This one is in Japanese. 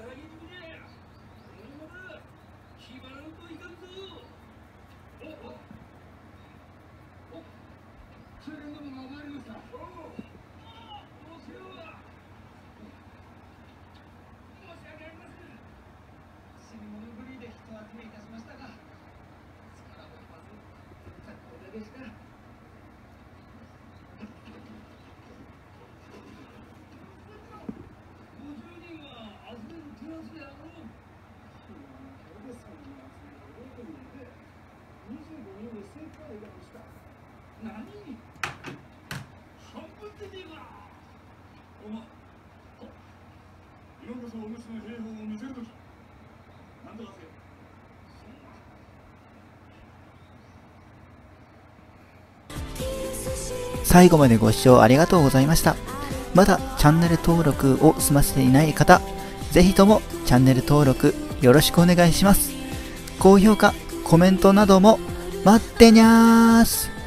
はげてみこのまままおおおおおお何半分でねえかお前今こそお主の兵法を見せるときなんとかせよ最後までご視聴ありがとうございました。まだチャンネル登録を済ませていない方、ぜひともチャンネル登録よろしくお願いします。高評価、コメントなども待ってにゃーす。